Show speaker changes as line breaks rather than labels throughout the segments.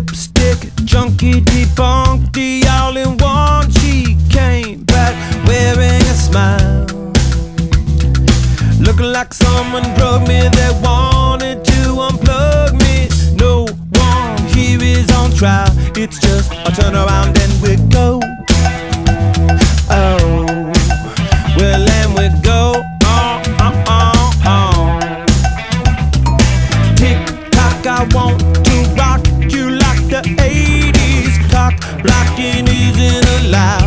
lipstick junkie debunked the all-in-one She came back wearing a smile. Looking like someone drugged me They wanted to unplug me. No one here is on trial. It's just a turn around and we go. rocking isn't allowed.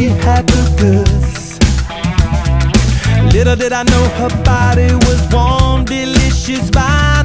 she had the goods. Little did I know her body was warm, delicious by.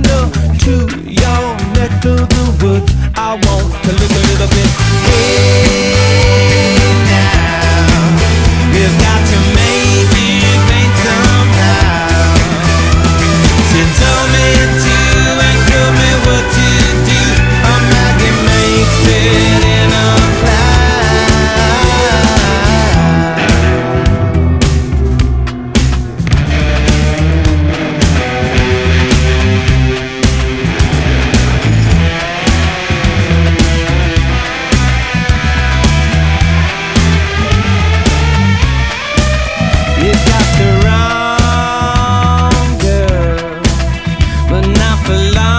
for life.